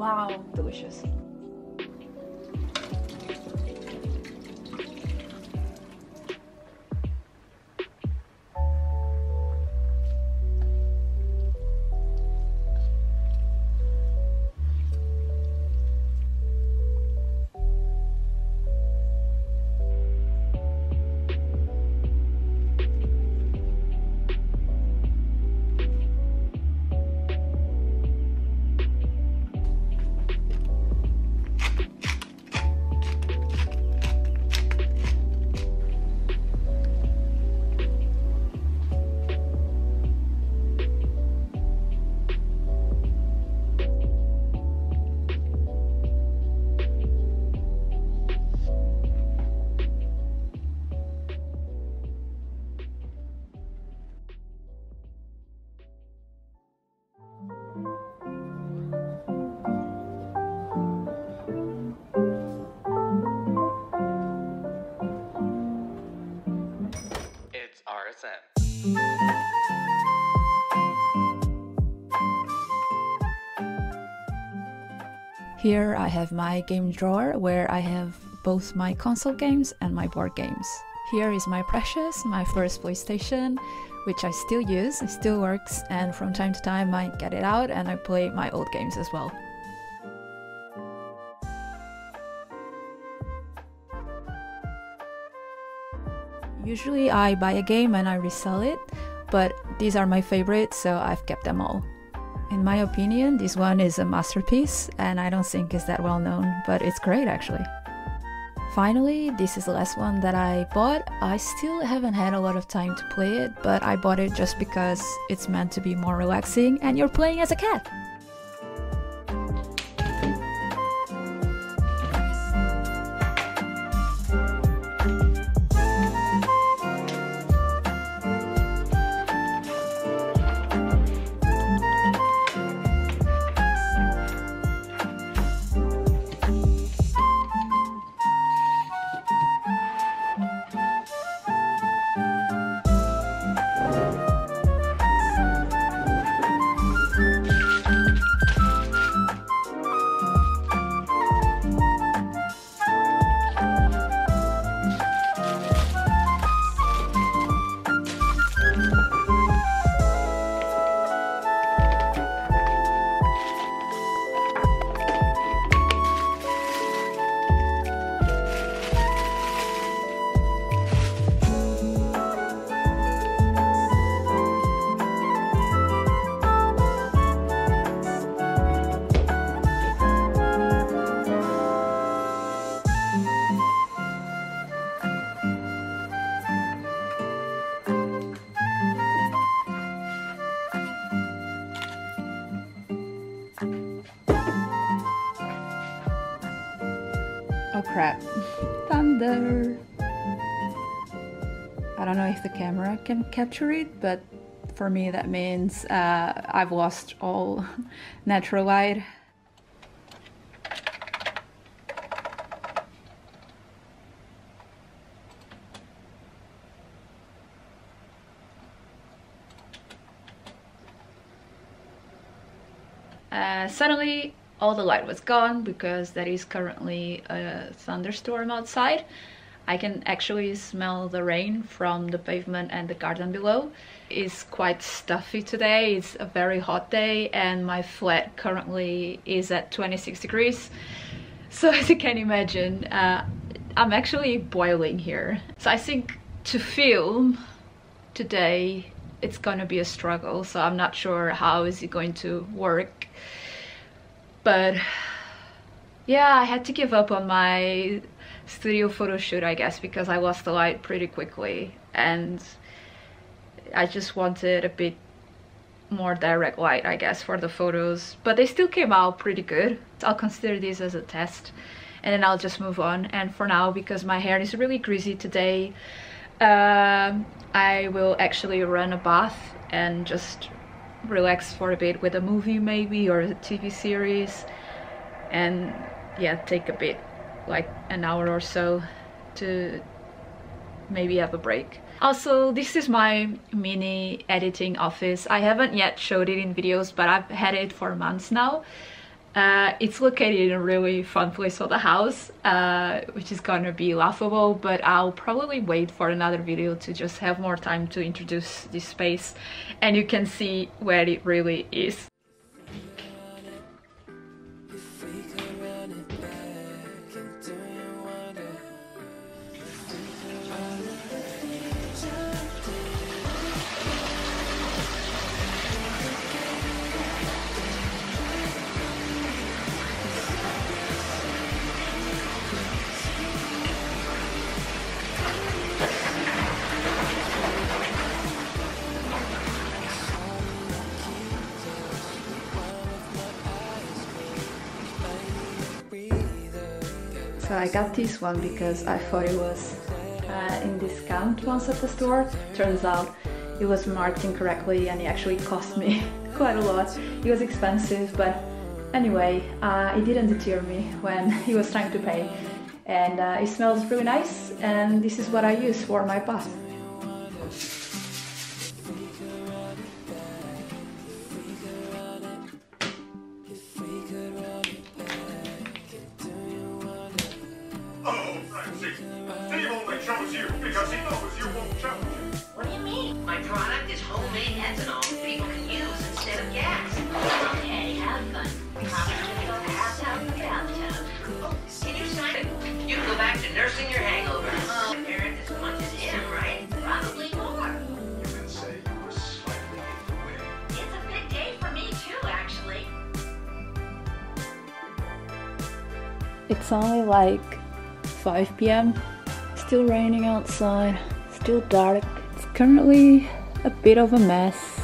Wow, delicious. Here I have my game drawer where I have both my console games and my board games. Here is my precious, my first PlayStation, which I still use, it still works, and from time to time I get it out and I play my old games as well. Usually I buy a game and I resell it, but these are my favorites, so I've kept them all. In my opinion, this one is a masterpiece, and I don't think it's that well known, but it's great actually. Finally, this is the last one that I bought. I still haven't had a lot of time to play it, but I bought it just because it's meant to be more relaxing and you're playing as a cat. Crap. Thunder! I don't know if the camera can capture it, but for me that means uh, I've lost all natural light. Uh, suddenly, all the light was gone because there is currently a thunderstorm outside. I can actually smell the rain from the pavement and the garden below. It's quite stuffy today, it's a very hot day, and my flat currently is at 26 degrees. So, as you can imagine, uh, I'm actually boiling here. So, I think to film today it's gonna be a struggle so i'm not sure how is it going to work but yeah i had to give up on my studio photo shoot i guess because i lost the light pretty quickly. And i just wanted a bit more direct light i guess for the photos. But they still came out pretty good. I'll consider this as a test. And then i'll just move on. And for now because my hair is really greasy today um, I will actually run a bath and just relax for a bit with a movie maybe or a TV series and yeah take a bit like an hour or so to maybe have a break. Also, this is my mini editing office. I haven't yet showed it in videos, but I've had it for months now. Uh, it's located in a really fun place for the house, uh, which is gonna be laughable, but I'll probably wait for another video to just have more time to introduce this space and you can see where it really is. So I got this one because I thought it was uh, in discount once at the store. Turns out it was marked incorrectly and it actually cost me quite a lot. It was expensive, but anyway, uh, it didn't deter me when it was time to pay. And uh, it smells really nice, and this is what I use for my bath. Your hangover. As much as him, right? Probably more. You can say you were slightly in the way. It's a big day for me too, actually. It's only like 5 p.m. Still raining outside, still dark. It's currently a bit of a mess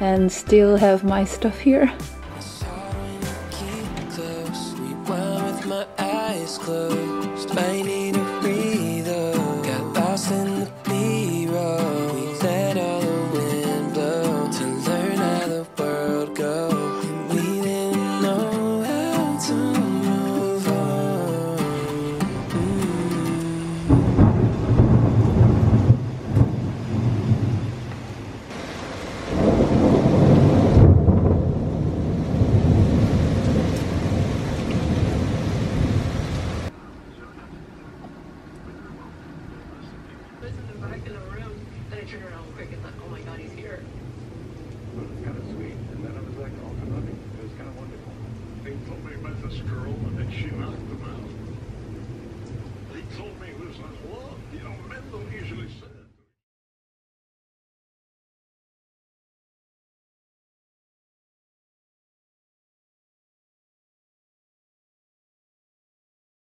and still have my stuff here. This girl and she knocked them out. They told me it was like love. You know, men don't usually say